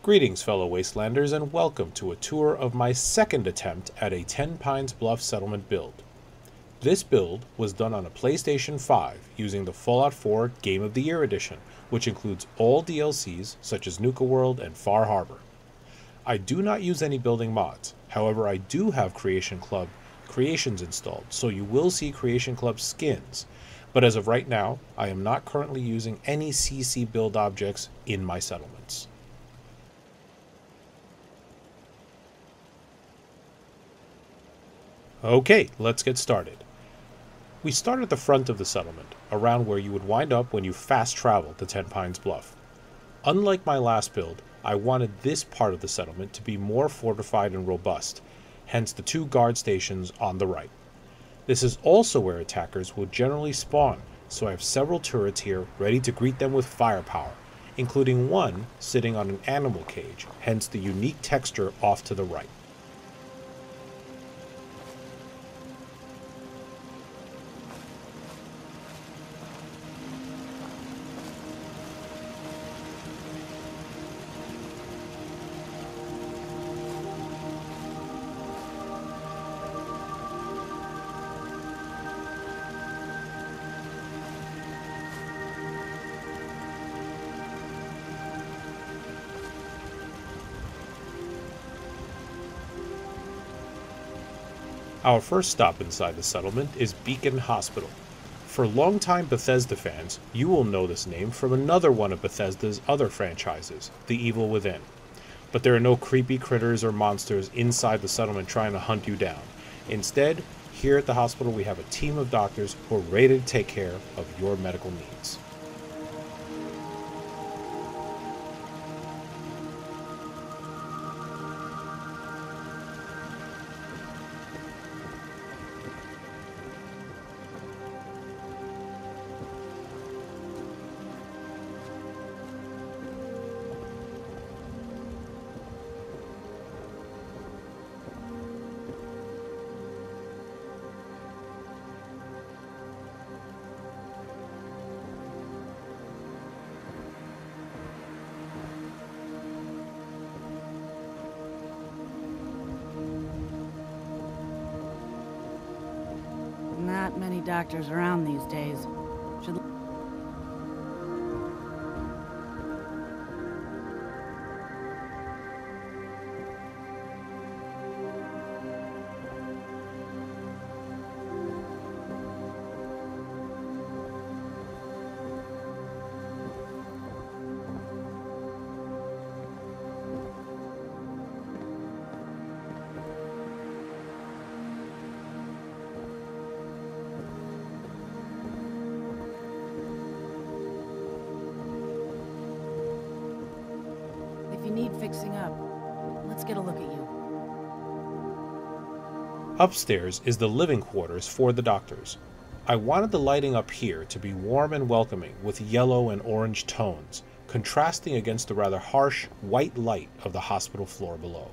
Greetings, fellow Wastelanders, and welcome to a tour of my second attempt at a Tenpines Bluff settlement build. This build was done on a PlayStation 5 using the Fallout 4 Game of the Year Edition, which includes all DLCs such as Nuka World and Far Harbor. I do not use any building mods, however, I do have Creation Club creations installed, so you will see Creation Club skins. But as of right now, I am not currently using any CC build objects in my settlements. Okay, let's get started. We start at the front of the settlement, around where you would wind up when you fast travel to Tenpines Bluff. Unlike my last build, I wanted this part of the settlement to be more fortified and robust, hence the two guard stations on the right. This is also where attackers will generally spawn, so I have several turrets here ready to greet them with firepower, including one sitting on an animal cage, hence the unique texture off to the right. Our first stop inside the settlement is Beacon Hospital. For longtime Bethesda fans, you will know this name from another one of Bethesda's other franchises, The Evil Within. But there are no creepy critters or monsters inside the settlement trying to hunt you down. Instead, here at the hospital, we have a team of doctors who are ready to take care of your medical needs. Doctors around these days. Fixing up, let's get a look at you. Upstairs is the living quarters for the doctors. I wanted the lighting up here to be warm and welcoming with yellow and orange tones, contrasting against the rather harsh white light of the hospital floor below.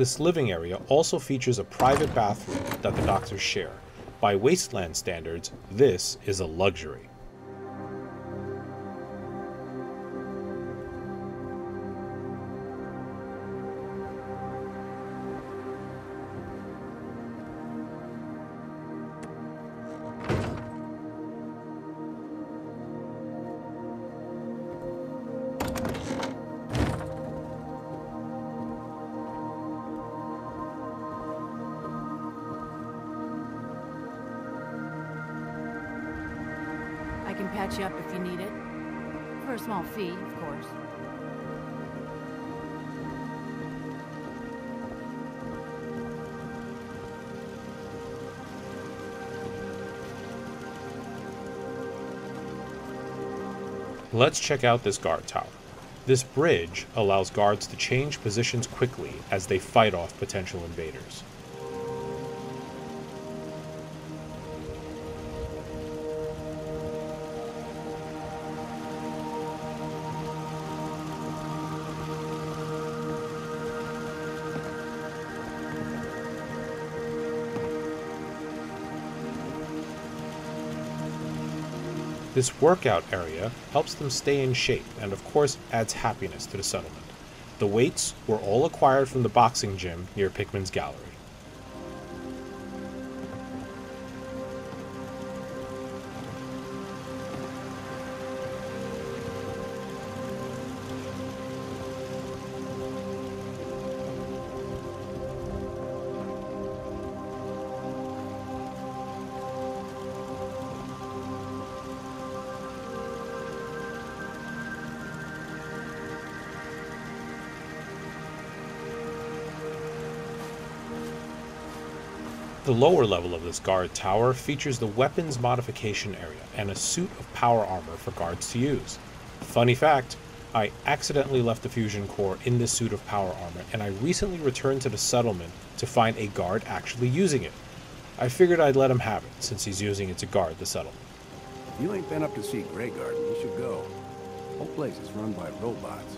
This living area also features a private bathroom that the doctors share. By wasteland standards, this is a luxury. Let's check out this guard tower. This bridge allows guards to change positions quickly as they fight off potential invaders. This workout area helps them stay in shape and, of course, adds happiness to the settlement. The weights were all acquired from the boxing gym near Pickman's Gallery. The lower level of this guard tower features the weapons modification area and a suit of power armor for guards to use. Funny fact, I accidentally left the fusion core in this suit of power armor and I recently returned to the settlement to find a guard actually using it. I figured I'd let him have it since he's using it to guard the settlement. You ain't been up to see Graygarden, you should go. Whole place is run by robots.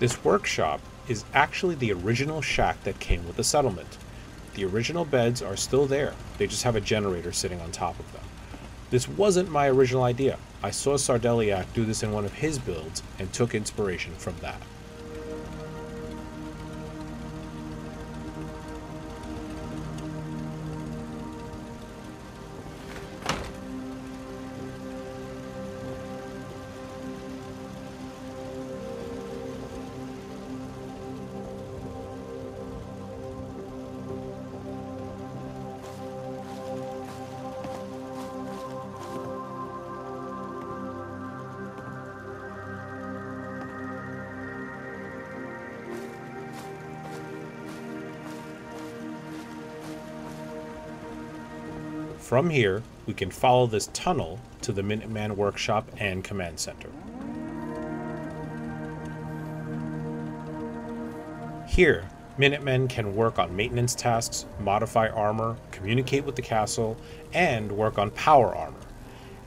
This workshop is actually the original shack that came with the settlement. The original beds are still there, they just have a generator sitting on top of them. This wasn't my original idea. I saw Sardeliac do this in one of his builds and took inspiration from that. From here, we can follow this tunnel to the Minuteman Workshop and Command Center. Here, Minutemen can work on maintenance tasks, modify armor, communicate with the castle, and work on power armor.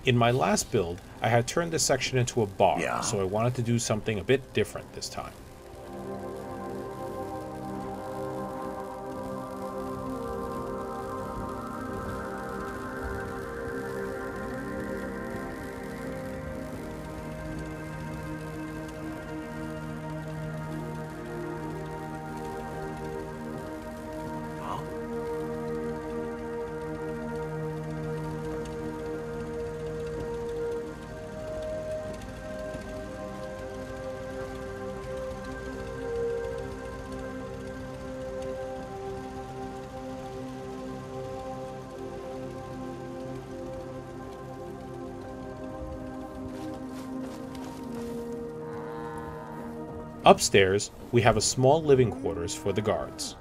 In my last build, I had turned this section into a bar, Yeah. so I wanted to do something a bit different this time. Upstairs, we have a small living quarters for the guards.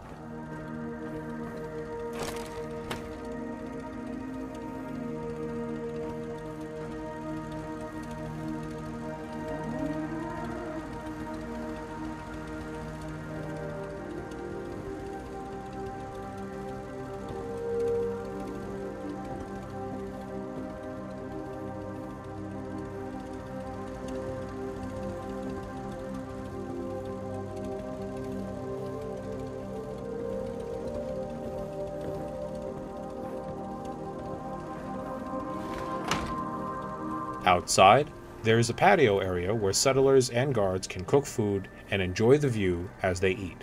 Outside, there is a patio area where settlers and guards can cook food and enjoy the view as they eat.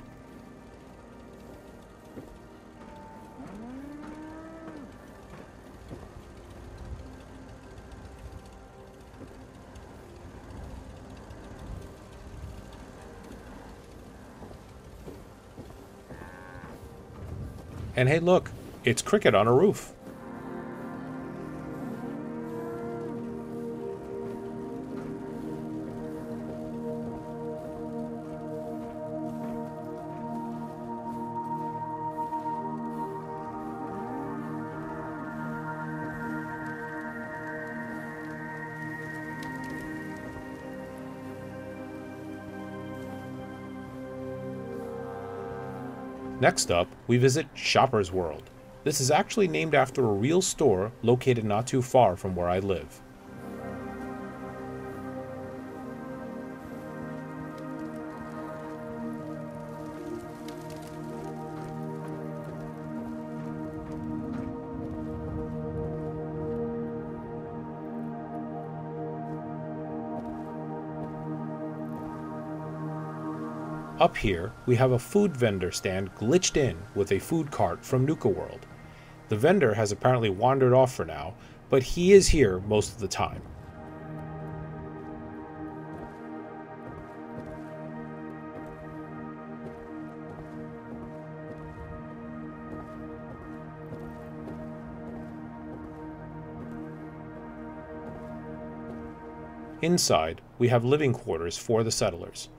And hey, look, it's cricket on a roof. Next up, we visit Shopper's World. This is actually named after a real store located not too far from where I live. Up here, we have a food vendor stand glitched in with a food cart from Nuka World. The vendor has apparently wandered off for now, but he is here most of the time. Inside, we have living quarters for the settlers.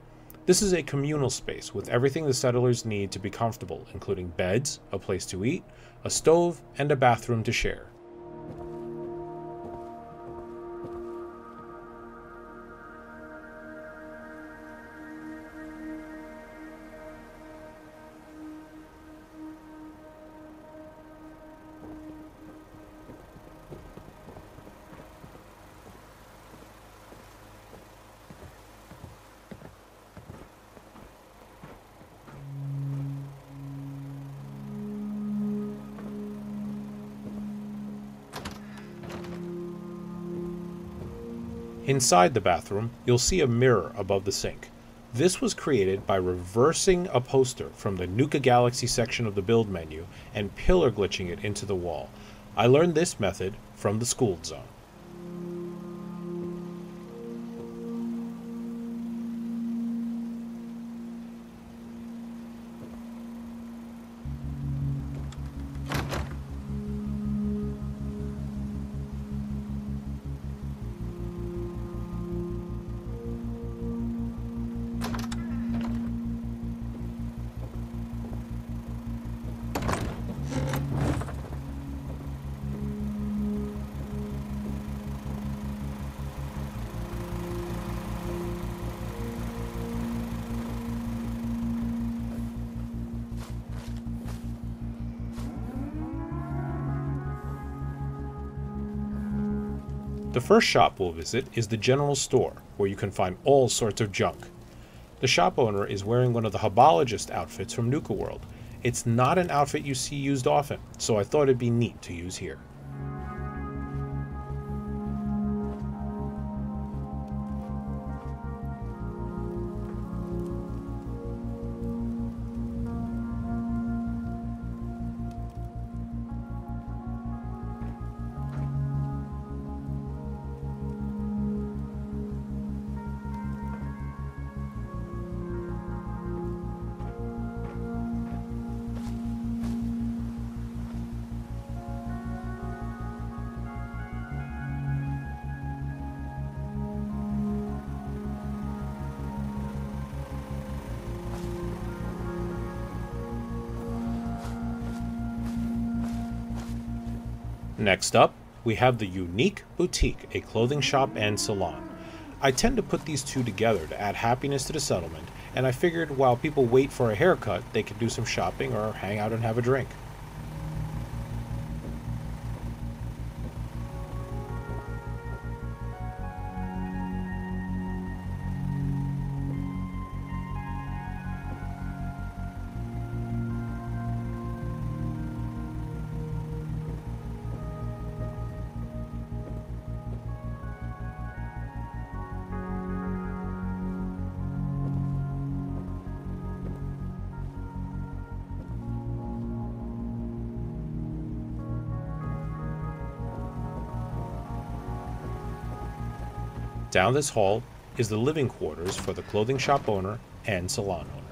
This is a communal space with everything the settlers need to be comfortable, including beds, a place to eat, a stove, and a bathroom to share. Inside the bathroom, you'll see a mirror above the sink. This was created by reversing a poster from the Nuka Galaxy section of the build menu and pillar glitching it into the wall. I learned this method from the Skooled Zone. The first shop we'll visit is the general store, where you can find all sorts of junk. The shop owner is wearing one of the Hubologist outfits from Nuka World. It's not an outfit you see used often, so I thought it'd be neat to use here. Next up, we have the Unique Boutique, a clothing shop and salon. I tend to put these two together to add happiness to the settlement, and I figured while people wait for a haircut, they could do some shopping or hang out and have a drink. Down this hall is the living quarters for the clothing shop owner and salon owner.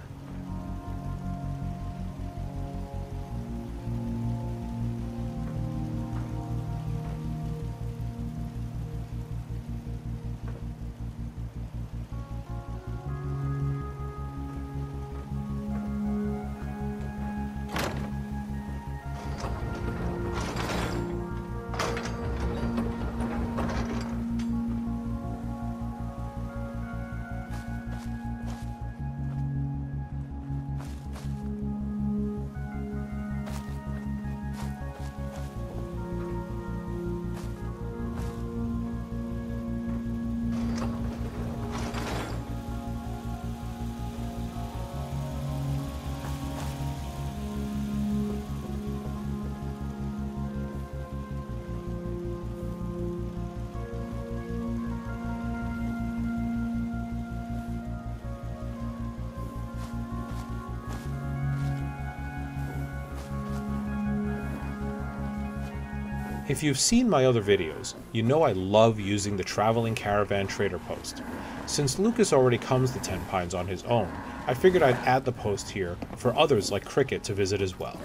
If you've seen my other videos, you know I love using the Traveling Caravan Trader post. Since Lucas already comes to Tenpines on his own, I figured I'd add the post here for others like Cricket to visit as well.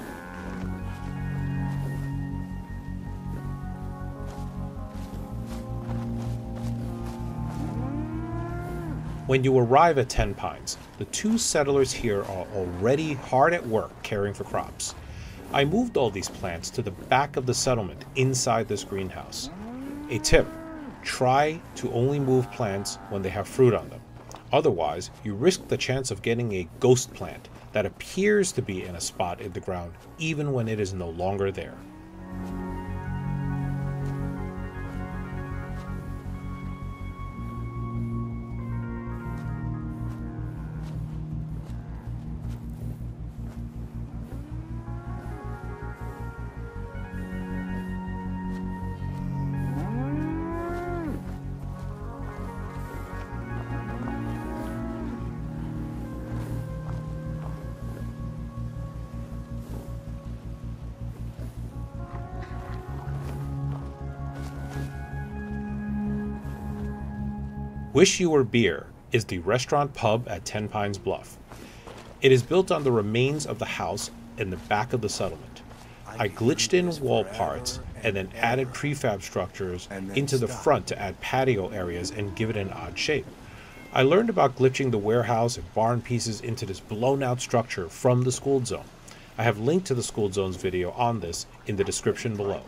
When you arrive at Tenpines, the two settlers here are already hard at work caring for crops. I moved all these plants to the back of the settlement inside this greenhouse. A tip try to only move plants when they have fruit on them. Otherwise, you risk the chance of getting a ghost plant that appears to be in a spot in the ground even when it is no longer there. Wish You Were Beer is the restaurant pub at Tenpines Bluff. It is built on the remains of the house in the back of the settlement. I glitched in wall parts and then added prefab structures into the front to add patio areas and give it an odd shape. I learned about glitching the warehouse and barn pieces into this blown out structure from the Skooled Zone. I have linked to the Skooled Zone's video on this in the description below.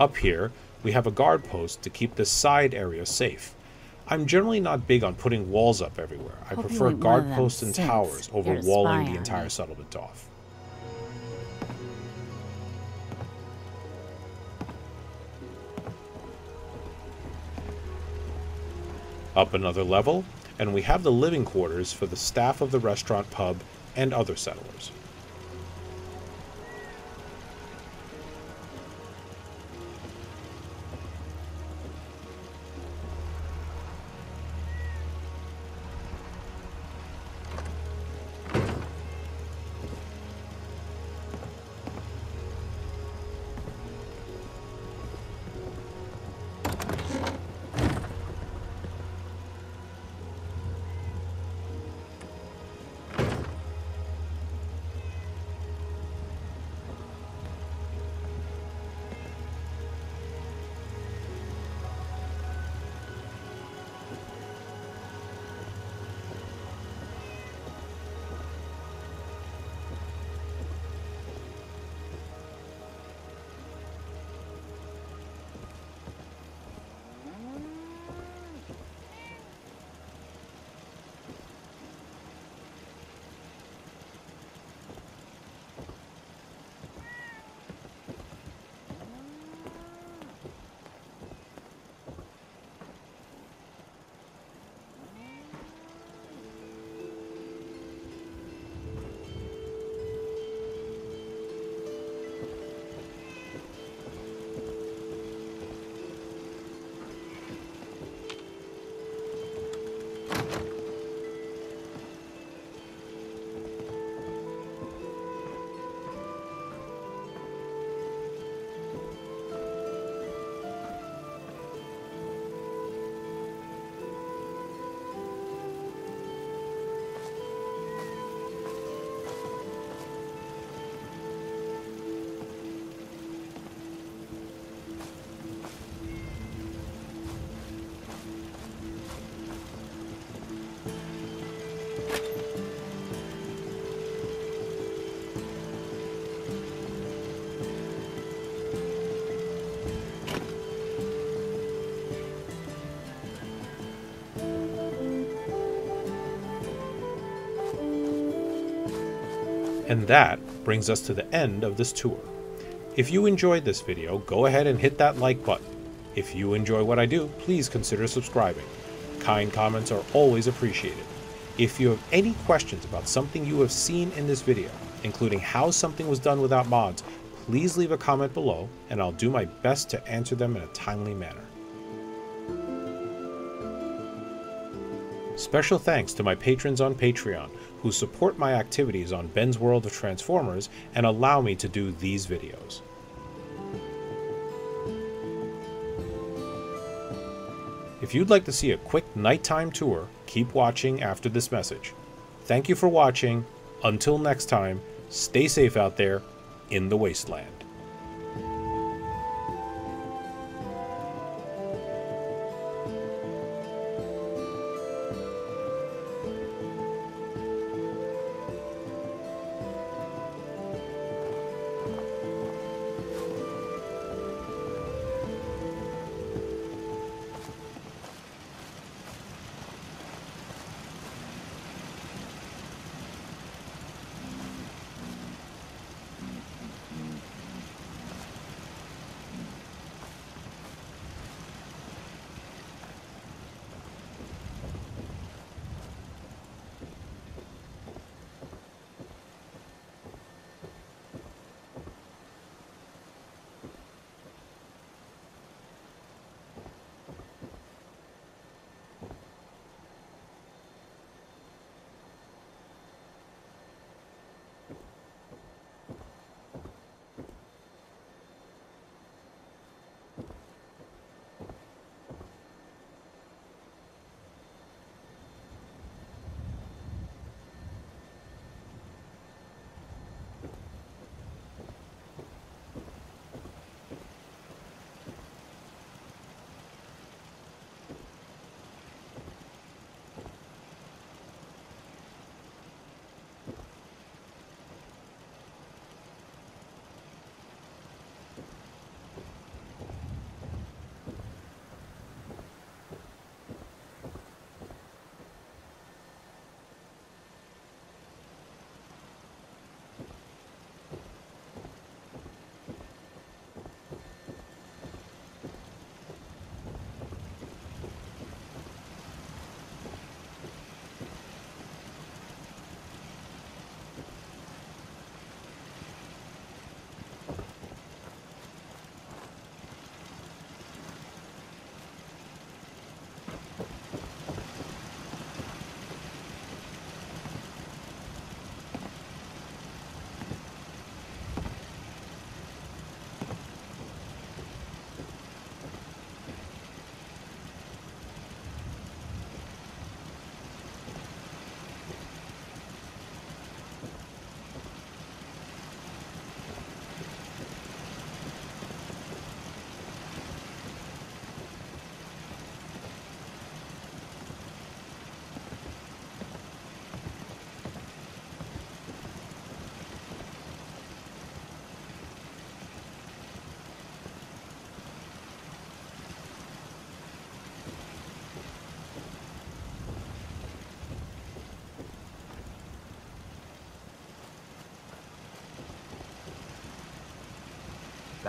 Up here, we have a guard post to keep this side area safe. I'm generally not big on putting walls up everywhere. I Hope prefer guard posts and towers over walling the entire me. settlement off. Up another level, and we have the living quarters for the staff of the restaurant pub and other settlers. And that brings us to the end of this tour. If you enjoyed this video, go ahead and hit that like button. If you enjoy what I do, please consider subscribing. Kind comments are always appreciated. If you have any questions about something you have seen in this video, including how something was done without mods, please leave a comment below and I'll do my best to answer them in a timely manner. Special thanks to my patrons on Patreon who support my activities on Ben's World of Transformers and allow me to do these videos. If you'd like to see a quick nighttime tour, keep watching after this message. Thank you for watching. Until next time, stay safe out there in the wasteland.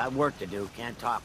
Got work to do, can't talk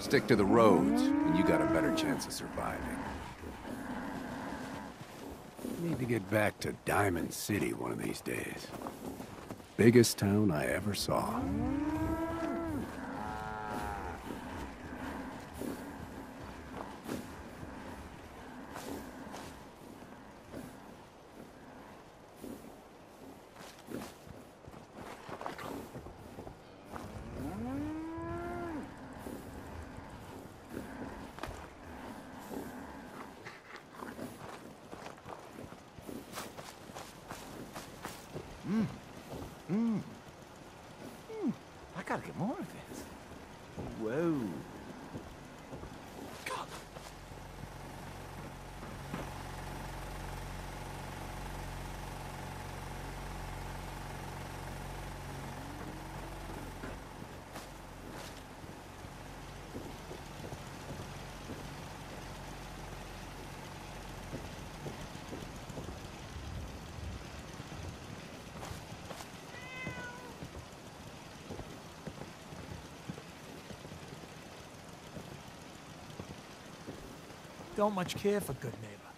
Stick to the roads, and you got a better chance of surviving. Need to get back to Diamond City one of these days. Biggest town I ever saw. I gotta get more of this. Whoa. God. Don't much care for Goodneighbor.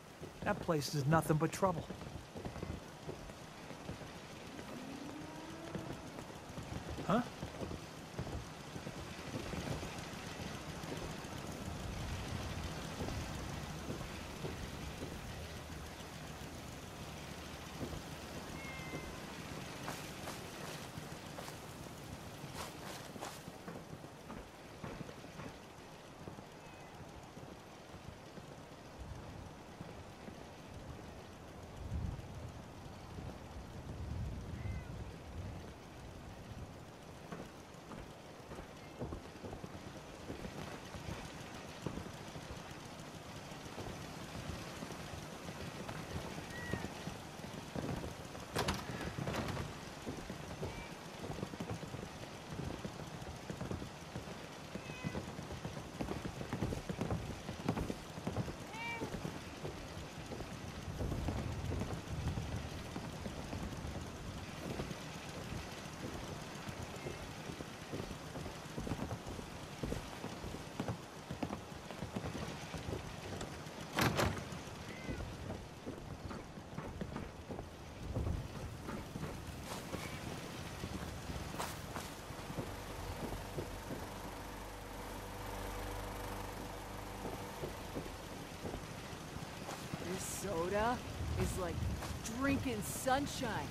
That place is nothing but trouble. Huh? This soda is like drinking sunshine.